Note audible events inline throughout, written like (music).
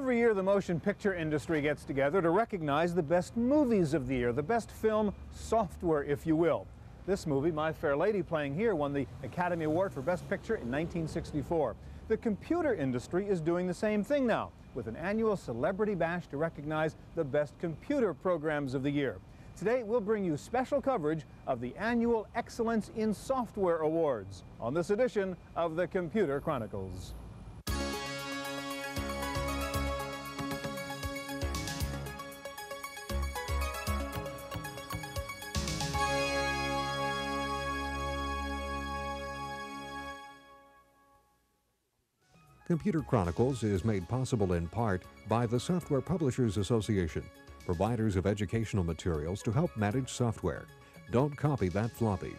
Every year, the motion picture industry gets together to recognize the best movies of the year, the best film software, if you will. This movie, My Fair Lady, playing here, won the Academy Award for Best Picture in 1964. The computer industry is doing the same thing now, with an annual celebrity bash to recognize the best computer programs of the year. Today, we'll bring you special coverage of the annual Excellence in Software Awards on this edition of the Computer Chronicles. Computer Chronicles is made possible in part by the Software Publishers Association, providers of educational materials to help manage software. Don't copy that floppy.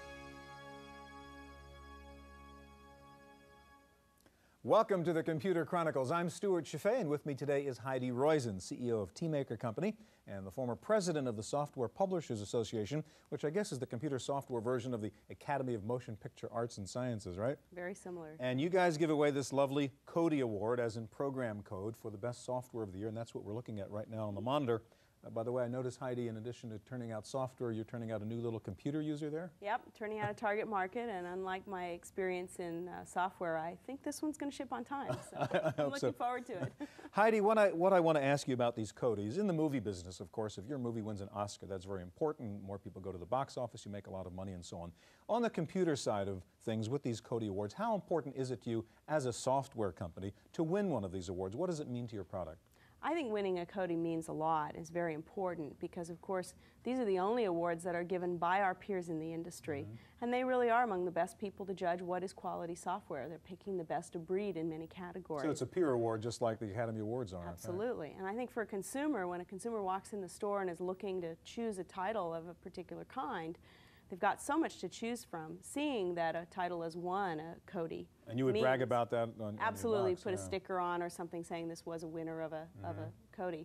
Welcome to the Computer Chronicles. I'm Stewart Cheifet, and with me today is Heidi Roizen, CEO of T/Maker Company and the former president of the Software Publishers Association, which I guess is the computer software version of the Academy of Motion Picture Arts and Sciences, right? Very similar. And you guys give away this lovely CODiE Award, as in program code, for the best software of the year, and that's what we're looking at right now on the monitor. Uh, by the way, I noticed, Heidi, in addition to turning out software, you're turning out a new little computer user there? Yep, turning out a target market, and unlike my experience in uh, software, I think this one's going to ship on time. So (laughs) I'm looking so. forward to it. (laughs) Heidi, what I, what I want to ask you about these CODiE's, in the movie business, of course, if your movie wins an Oscar, that's very important. More people go to the box office, you make a lot of money, and so on. On the computer side of things, with these CODiE Awards, how important is it to you as a software company to win one of these awards? What does it mean to your product? I think winning a CODiE means a lot. It's very important because, of course, these are the only awards that are given by our peers in the industry. Mm -hmm. And they really are among the best people to judge what is quality software. They're picking the best of breed in many categories. So it's a peer award just like the Academy Awards are. Absolutely. And I think for a consumer, when a consumer walks in the store and is looking to choose a title of a particular kind, they've got so much to choose from. Seeing that a title has won a CODiE. And you would brag about that on Absolutely, box, put yeah. a sticker on or something saying this was a winner of a, mm -hmm. of a mm-hmm.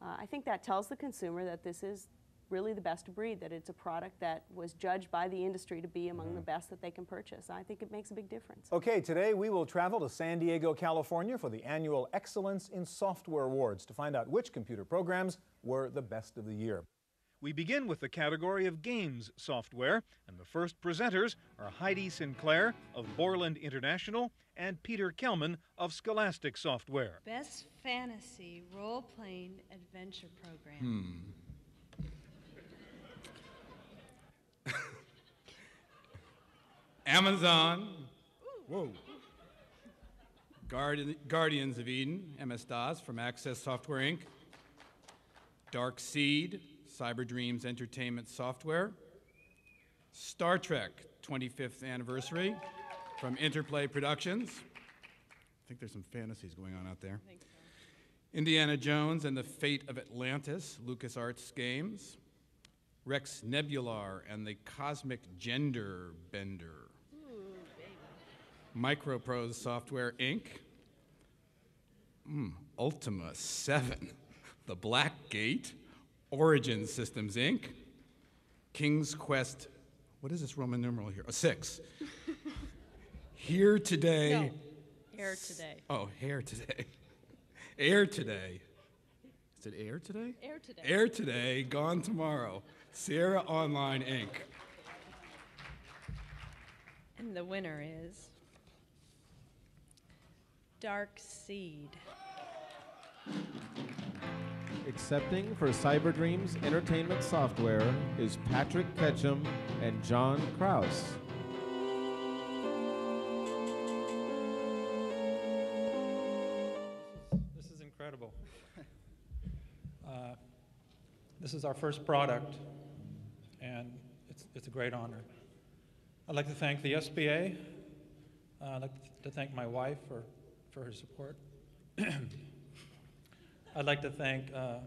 Uh, I think that tells the consumer that this is really the best breed, that it's a product that was judged by the industry to be among mm -hmm. the mm-hmm. best that they can purchase. I think it makes a big difference. Okay, today we will travel to San Diego, California for the annual Excellence in Software Awards to find out which computer programs were the best of the year. We begin with the category of games software, and the first presenters are Heidi Sinclair of Borland International and Peter Kelman of Scholastic Software. Best fantasy role playing adventure program. Hmm. (laughs) Amazon. Whoa. Guardi Guardians of Eden, MS DOS from Access Software Inc. Dark Seed, Cyber Dreams Entertainment Software, Star Trek 25th Anniversary from Interplay Productions. I think there's some fantasies going on out there. So. Indiana Jones and the Fate of Atlantis, LucasArts Games. Rex Nebular and the Cosmic Gender Bender. Ooh, Microprose Software Inc. Mm, Ultima 7, (laughs) The Black Gate. Origin Systems Inc., King's Quest, what is this Roman numeral here? A six. (laughs) here today. No, Air today. Oh, hair today. (laughs) air today. Is it air today? Air today. Air today, gone tomorrow. Sierra Online Inc. And the winner is Dark Seed. Accepting for Cyber Dreams Entertainment Software is Patrick Ketchum and John Kraus. This is incredible. Uh, this is our first product, and it's, it's a great honor. I'd like to thank the SPA. Uh, I'd like to thank my wife for, for her support. (clears throat) I'd like to thank uh,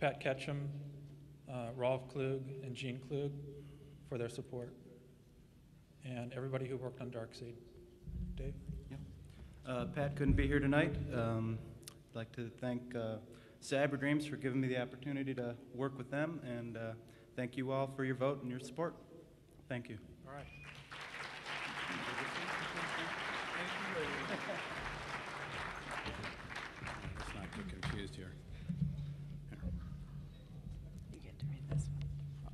Pat Ketchum, uh, Rolf Klug, and Gene Klug for their support, and everybody who worked on Darkseed. Dave? Yep. Uh, Pat couldn't be here tonight. Um, I'd like to thank uh, Cyber Dreams for giving me the opportunity to work with them, and uh, thank you all for your vote and your support. Thank you. All right.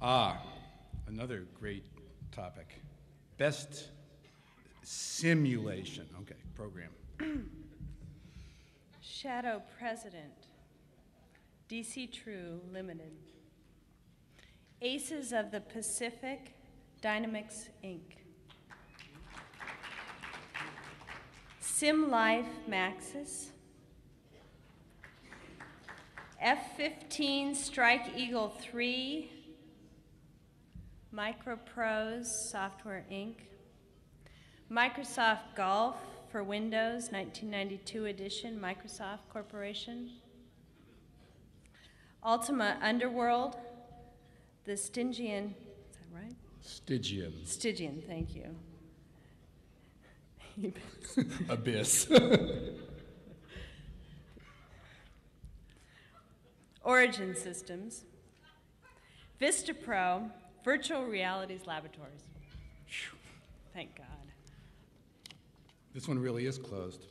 Ah, another great topic. Best simulation, okay, program. Shadow President, DC True Limited. Aces of the Pacific, Dynamix Inc. SimLife Maxis. F 15 Strike Eagle 3. Microprose Software Inc. Microsoft Golf for Windows 1992 edition, Microsoft Corporation. Ultima Underworld, the Stygian, is that right? Stygian. Stygian, thank you. (laughs) Abyss. (laughs) Origin Systems. VistaPro, Virtual Realities Laboratories. Phew, Thank God. This one really is closed.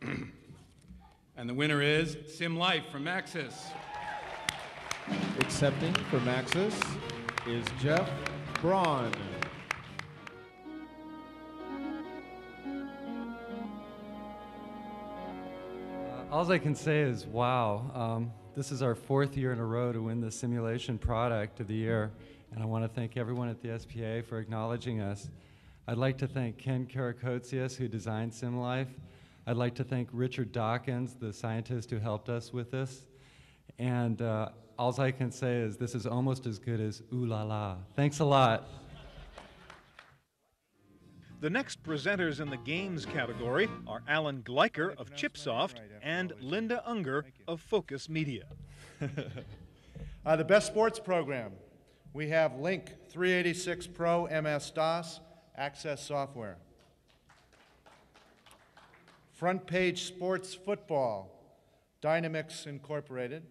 (clears throat) and the winner is SimLife from Maxis. Accepting for Maxis is Jeff Braun. Uh, All I can say is, wow, um, this is our fourth year in a row to win the simulation product of the year, and I want to thank everyone at the SPA for acknowledging us. I'd like to thank Ken Karakotsios, who designed SimLife. I'd like to thank Richard Dawkins, the scientist who helped us with this. And uh, all I can say is, this is almost as good as Ooh La La. Thanks a lot. The next presenters in the games category are Alan Gleicher of Chipsoft and Linda Unger of Focus Media. (laughs) Uh, the best sports program, we have Link 386 Pro MS DOS Access Software. Front Page Sports Football, Dynamix Incorporated.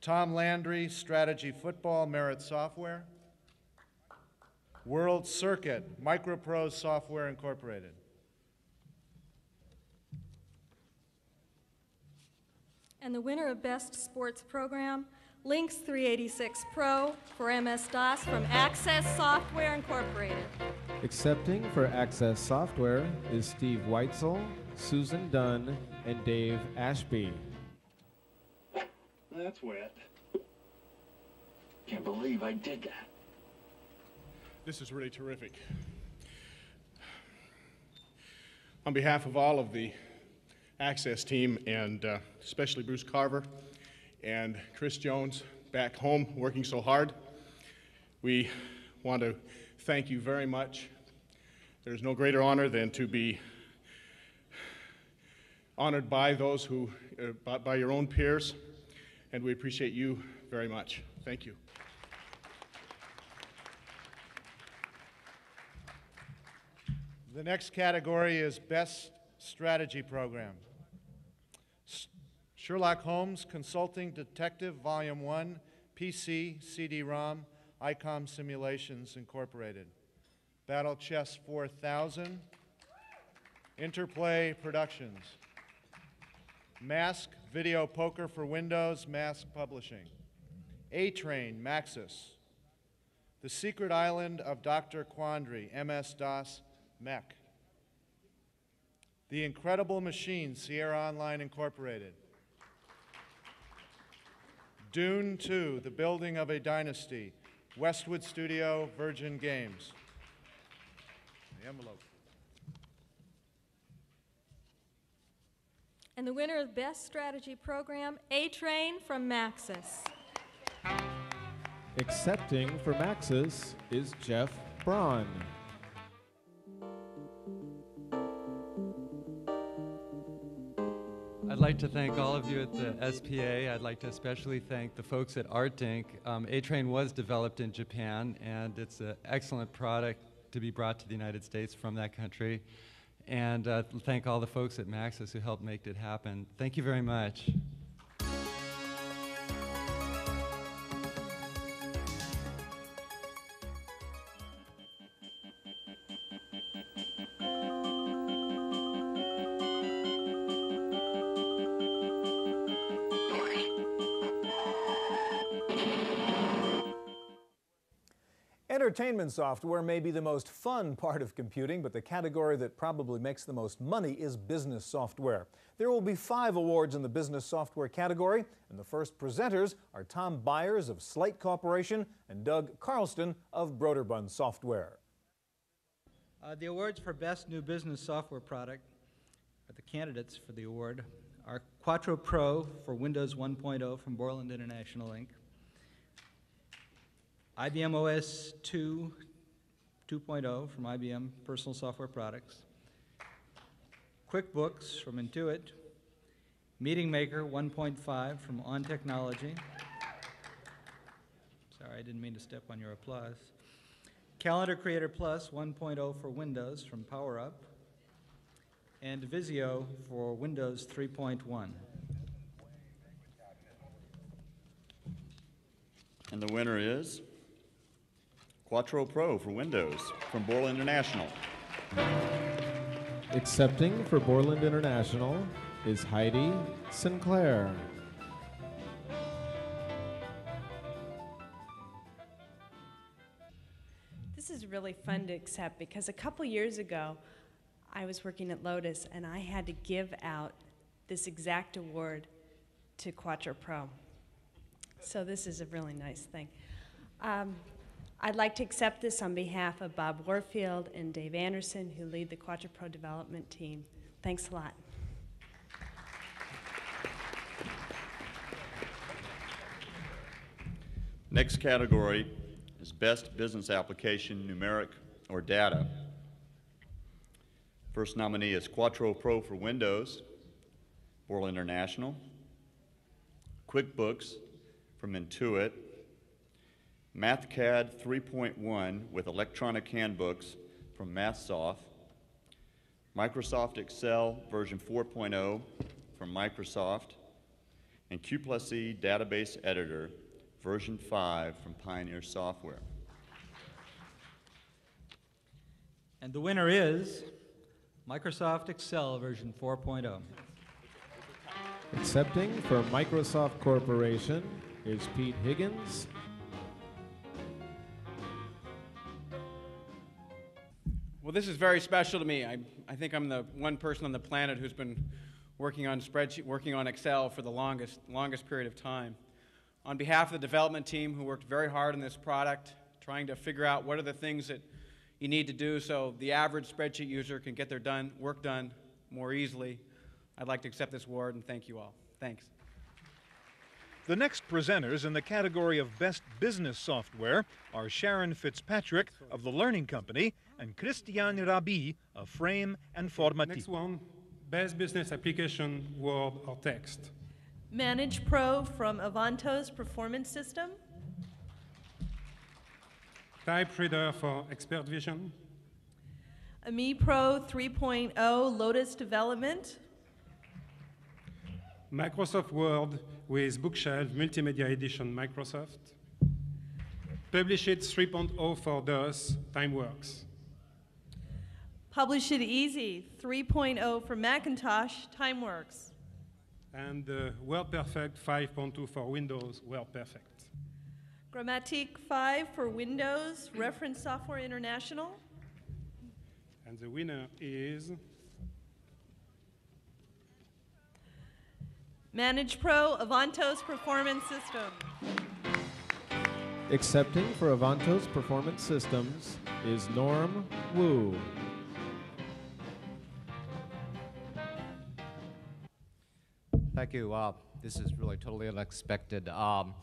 Tom Landry Strategy Football Merit Software. World Circuit Microprose Software Incorporated. And the winner of Best Sports Program, Links 386 Pro for MS-DOS from Access Software Incorporated. Accepting for Access Software is Steve Weitzel, Susan Dunn, and Dave Ashby. That's wet. Can't believe I did that. This is really terrific. On behalf of all of the Access team, and uh, especially Bruce Carver and Chris Jones back home working so hard, we want to thank you very much. There's no greater honor than to be honored by those who, uh, by, by your own peers, and we appreciate you very much. Thank you. The next category is Best Strategy Program. S- Sherlock Holmes Consulting Detective Volume 1, PC, CD-ROM, ICOM Simulations Incorporated. Battle Chess 4000, Interplay Productions. Masque Video Poker for Windows, Masque Publishing. A-Train, Maxis. The Secret Island of Dr. Quandary, MS-DOS, MECC. The Incredible Machine, Sierra Online Incorporated. Dune 2, The Building of a Dynasty, Westwood Studio, Virgin Games. The envelope. And the winner of Best Strategy Program, A-Train from Maxis. Accepting for Maxis is Jeff Braun. Like to thank all of you at the SPA. I'd like to especially thank the folks at Artdink. Um, A-Train was developed in Japan, and it's an excellent product to be brought to the United States from that country. And uh, thank all the folks at Maxis who helped make it happen. Thank you very much. Entertainment software may be the most fun part of computing, but the category that probably makes the most money is business software. There will be five awards in the business software category, and the first presenters are Tom Byers of Slate Corporation and Doug Carlston of Broderbund Software. Uh, the awards for Best New Business Software Product, or the candidates for the award, are Quattro Pro for Windows 1.0 from Borland International Inc., IBM OS 2 2.0 from IBM Personal Software Products, QuickBooks from Intuit, Meeting Maker 1.5 from On Technology. Sorry, I didn't mean to step on your applause. Calendar Creator Plus 1.0 for Windows from PowerUp, and Visio for Windows 3.1. And the winner is Quattro Pro for Windows from Borland International. Accepting for Borland International is Heidi Sinclair. This is really fun to accept because a couple years ago, I was working at Lotus and I had to give out this exact award to Quattro Pro. So this is a really nice thing. Um, I'd like to accept this on behalf of Bob Warfield and Dave Anderson, who lead the Quattro Pro development team. Thanks a lot. Next category is Best Business Application Numeric or Data. First nominee is Quattro Pro for Windows, Borland International, QuickBooks from Intuit, MathCAD 3.1 with electronic handbooks from MathSoft, Microsoft Excel version 4.0 from Microsoft, and Q plus E Database Editor version 5 from Pioneer Software. And the winner is Microsoft Excel version 4.0. Accepting for Microsoft Corporation is Pete Higgins. Well, this is very special to me. I, I think I'm the one person on the planet who's been working on spreadsheet, working on Excel for the longest, longest period of time. On behalf of the development team who worked very hard on this product, trying to figure out what are the things that you need to do so the average spreadsheet user can get their done, work done more easily, I'd like to accept this award and thank you all. Thanks. The next presenters in the category of Best Business Software are Sharon Fitzpatrick of The Learning Company and Christian Rabi of Frame and Formative. Next one, Best Business Application, Word or Text. Manage Pro from Avantos Performance System. Type Reader for ExperVision. AMI Pro 3.0 Lotus Development. Microsoft Word with Bookshelf Multimedia Edition Microsoft. Publish It 3.0 for DOS, TimeWorks. Publish It Easy 3.0 for Macintosh, TimeWorks. And uh, WordPerfect 5.2 for Windows, WordPerfect. Grammatik 5 for Windows, Reference Software International. And the winner is Manage Pro Avantos Performance System. Accepting for Avantos Performance Systems is Norm Wu. Thank you. Uh, this is really totally unexpected. Um,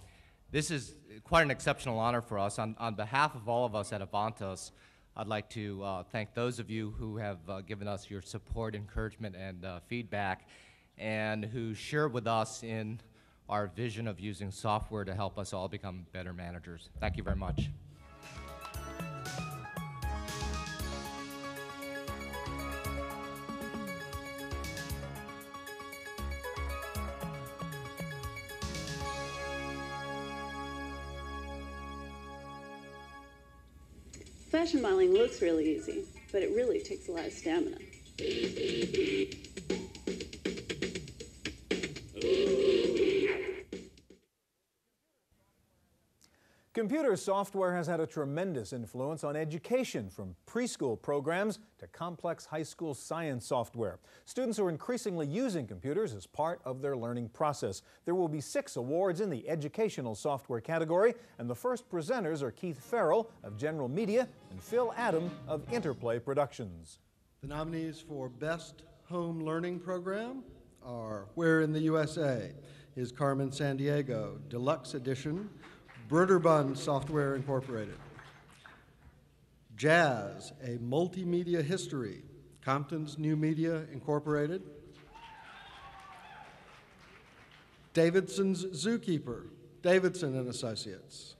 this is quite an exceptional honor for us. On, on behalf of all of us at Avantos, I'd like to uh, thank those of you who have uh, given us your support, encouragement, and uh, feedback, and who share with us in our vision of using software to help us all become better managers. Thank you very much. Fashion modeling looks really easy, but it really takes a lot of stamina. Computer software has had a tremendous influence on education, from preschool programs to complex high school science software. Students are increasingly using computers as part of their learning process. There will be six awards in the educational software category, and the first presenters are Keith Farrell of General Media and Phil Adam of Interplay Productions. The nominees for Best Home Learning Program are Where in the USA is Carmen Sandiego, Deluxe Edition, Broderbund Software Incorporated. Jazz, a multimedia history, Compton's New Media Incorporated. Davidson's Zookeeper, Davidson and Associates.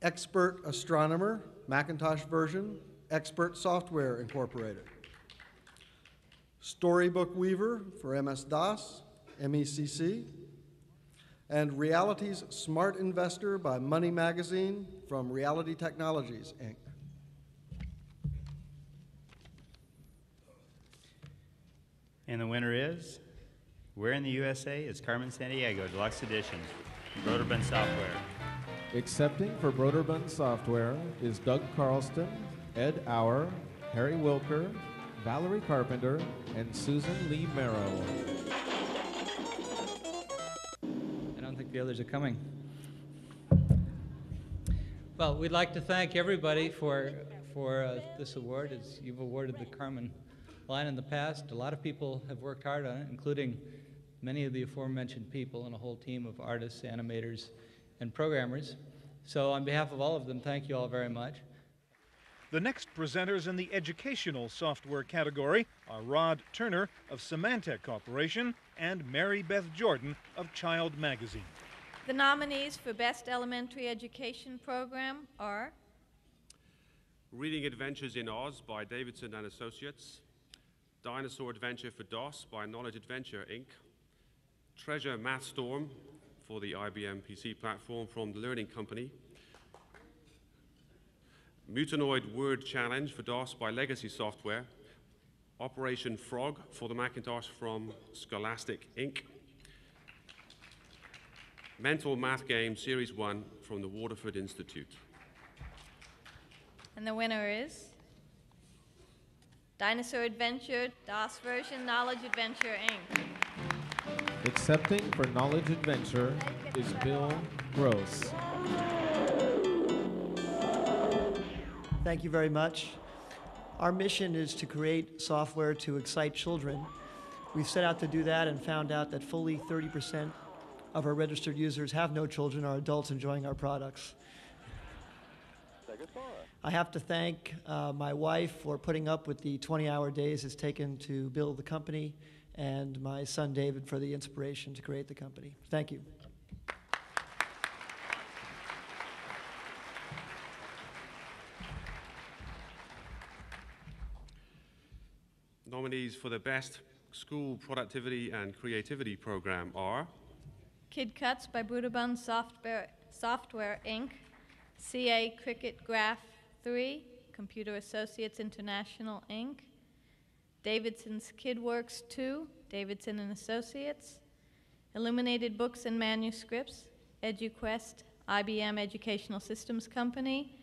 Expert Astronomer, Macintosh version, Expert Software Incorporated. Storybook Weaver for MS-DOS, MECC and Reality's Smart Investor by Money Magazine from Reality Technologies, Inc. And the winner is Where in the USA is Carmen Sandiego Deluxe Edition, Broderbund Software. Accepting for Broderbund Software is Doug Carlston, Ed Auer, Harry Wilker, Valerie Carpenter, and Susan Lee Merrill. The others are coming. Well, we'd like to thank everybody for, for uh, this award. As you've awarded the Carmen line in the past, a lot of people have worked hard on it, including many of the aforementioned people and a whole team of artists, animators, and programmers. So on behalf of all of them, thank you all very much. The next presenters in the educational software category are Rod Turner of Symantec Corporation and Mary Beth Jordan of Child Magazine. The nominees for Best Elementary Education Program are Reading Adventures in Oz by Davidson and Associates, Dinosaur Adventure for DOS by Knowledge Adventure Inc., Treasure Math Storm for the IBM PC platform from the Learning Company, Mutanoid Word Challenge for DOS by Legacy Software, Operation Frog for the Macintosh from Scholastic Inc., Mental Math Game Series 1 from the Waterford Institute. And the winner is Dinosaur Adventure, DOS version, Knowledge Adventure, Inc. Accepting for Knowledge Adventure is Bill Gross. Thank you very much. Our mission is to create software to excite children. We've set out to do that and found out that fully 30% of our registered users have no children, are adults enjoying our products. I have to thank uh, my wife for putting up with the 20 hour days it's taken to build the company, and my son David for the inspiration to create the company. Thank you. Nominees for the Best School Productivity and Creativity Program are KidCuts by Broderbund Software, Software Inc., CA Cricket Graph 3, Computer Associates International Inc., Davidson's KidWorks 2, Davidson and Associates, Illuminated Books and Manuscripts, EduQuest, IBM Educational Systems Company,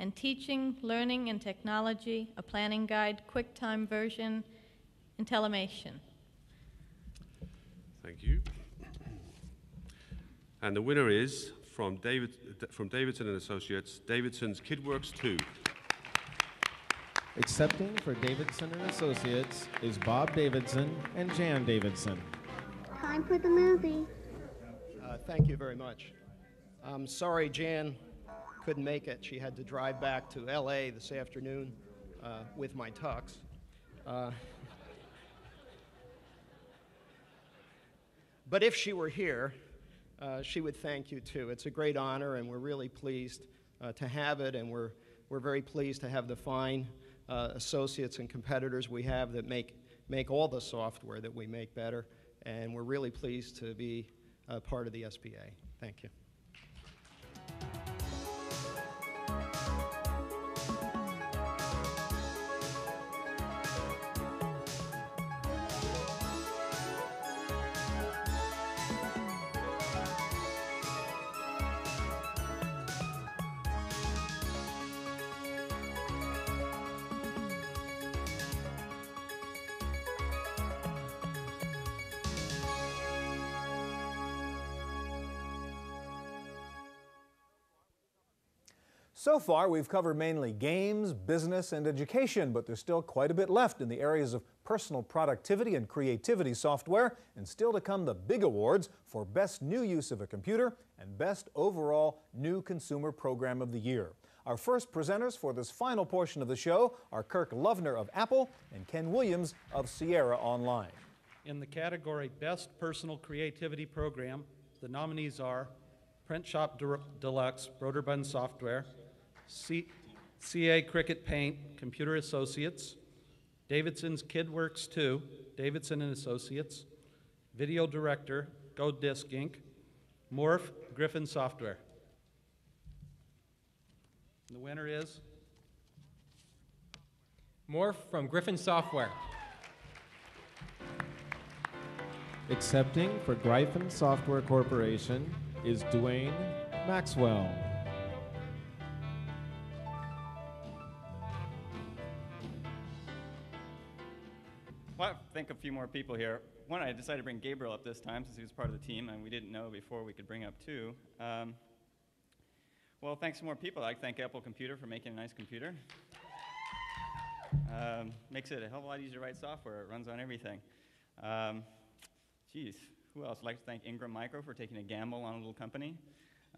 and Teaching, Learning, and Technology, a planning guide, QuickTime version, Intellimation. Thank you. And the winner is from, David, from Davidson and Associates, Davidson's KidWorks 2. Accepting for Davidson and Associates is Bob Davidson and Jan Davidson. Time for the movie. Uh, thank you very much. I'm sorry Jan couldn't make it. She had to drive back to LA this afternoon uh, with my tux. Uh, but if she were here, uh, she would thank you too. It's a great honor, and we're really pleased uh, to have it, and we're, we're very pleased to have the fine uh, associates and competitors we have that make, make all the software that we make better, and we're really pleased to be part of the SPA. Thank you. So far, we've covered mainly games, business, and education, but there's still quite a bit left in the areas of personal productivity and creativity software, and still to come the big awards for Best New Use of a Computer and Best Overall New Consumer Program of the Year. Our first presenters for this final portion of the show are Kirk Loevner of Apple and Ken Williams of Sierra Online. In the category Best Personal Creativity Program, the nominees are Print Shop Deluxe Broderbund Software, C- CA Cricket Paint, Computer Associates, Davidson's KidWorks 2, Davidson and Associates, Video Director, Gold Disk Inc., Morph, Gryphon Software. The winner is Morph from Gryphon Software. Accepting for Gryphon Software Corporation is Dwayne Maxwell. Think a few more people here. One, I decided to bring Gabriel up this time since he was part of the team, and we didn't know before we could bring up two. Um, well, thanks to more people. I'd like to thank Apple Computer for making a nice computer. Um, makes it a hell of a lot easier to write software. It runs on everything. Um, geez, who else? I'd like to thank Ingram Micro for taking a gamble on a little company.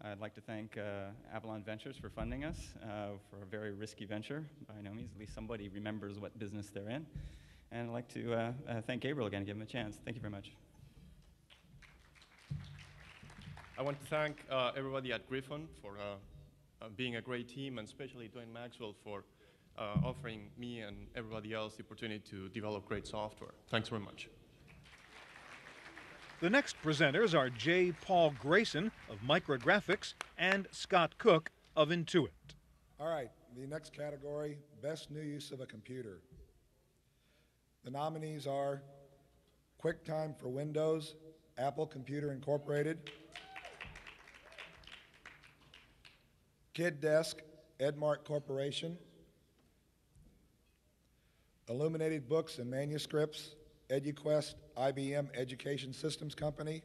I'd like to thank uh, Avalon Ventures for funding us uh, for a very risky venture. By no means, at least somebody remembers what business they're in. And I'd like to uh, uh, thank Gabriel again and give him a chance. Thank you very much. I want to thank uh, everybody at Gryphon for uh, uh, being a great team, and especially Dwayne Maxwell for uh, offering me and everybody else the opportunity to develop great software. Thanks very much. The next presenters are J. Paul Grayson of Micrografx and Scott Cook of Intuit. All right, the next category Best New Use of a Computer. The nominees are QuickTime for Windows, Apple Computer Incorporated, KidDesk, Edmark Corporation, Illuminated Books and Manuscripts, EduQuest, IBM Education Systems Company,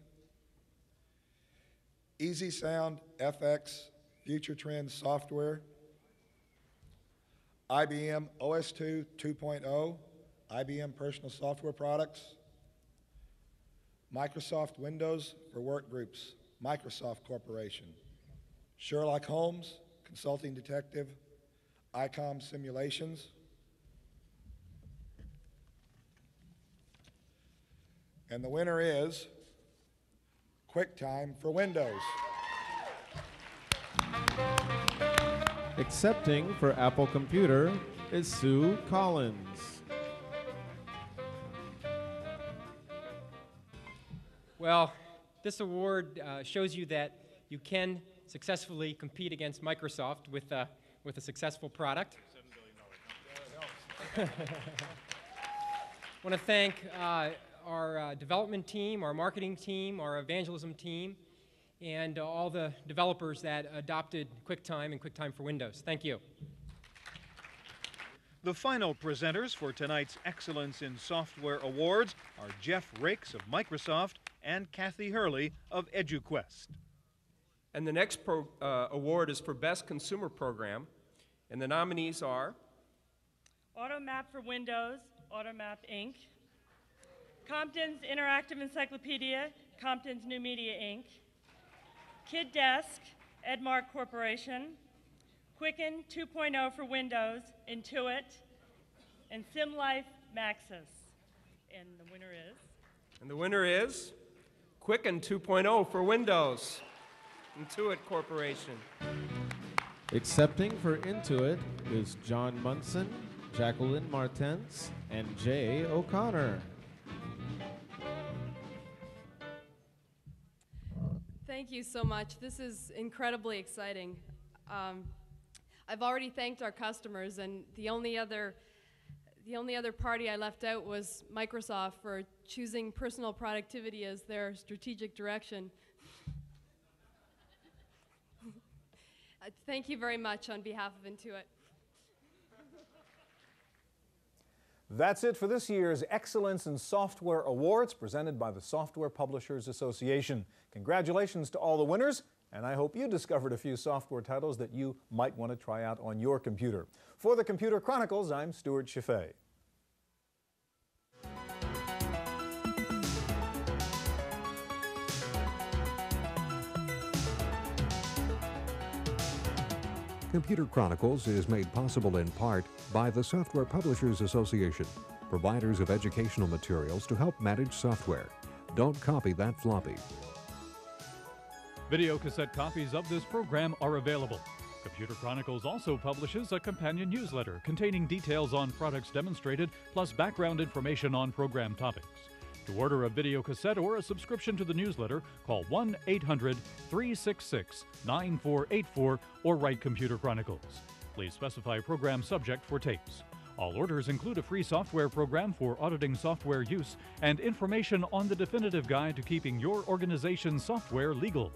Easy Sound, FX, Future Trends Software, IBM OS2 2.0, IBM Personal Software Products, Microsoft Windows for Workgroups, Microsoft Corporation, Sherlock Holmes, Consulting Detective, ICOM Simulations, and the winner is QuickTime for Windows. Accepting for Apple Computer is Sue Collins. Well, this award uh, shows you that you can successfully compete against Microsoft with, uh, with a successful product. I want to thank uh, our uh, development team, our marketing team, our evangelism team, and all the developers that adopted QuickTime and QuickTime for Windows. Thank you. The final presenters for tonight's Excellence in Software Awards are Jeff Rakes of Microsoft and Kathy Hurley of EduQuest. And the next pro, uh, award is for Best Consumer Program. And the nominees are AutoMap for Windows, AutoMap Inc., Compton's Interactive Encyclopedia, Compton's New Media Inc., KidDesk, Edmark Corporation, Quicken 2.0 for Windows, Intuit, and SimLife Maxis. And the winner is? And the winner is Quicken 2.0 for Windows, Intuit Corporation. Accepting for Intuit is John Munson, Jacqueline Martens, and Jay O'Connor. Thank you so much. This is incredibly exciting. Um, I've already thanked our customers, and the only other the only other party I left out was Microsoft for choosing personal productivity as their strategic direction. uh, thank you very much on behalf of Intuit. That's it for this year's Excellence in Software Awards presented by the Software Publishers Association. Congratulations to all the winners And I hope you discovered a few software titles that you might want to try out on your computer. For the Computer Chronicles, I'm Stewart Cheifet. Computer Chronicles is made possible in part by the Software Publishers Association, providers of educational materials to help manage software. Don't copy that floppy. Video cassette copies of this program are available. Computer Chronicles also publishes a companion newsletter containing details on products demonstrated plus background information on program topics. To order a video cassette or a subscription to the newsletter, call 1 800 366 9484 or write Computer Chronicles. Please specify program subject for tapes. All orders include a free software program for auditing software use and information on the definitive guide to keeping your organization's software legal.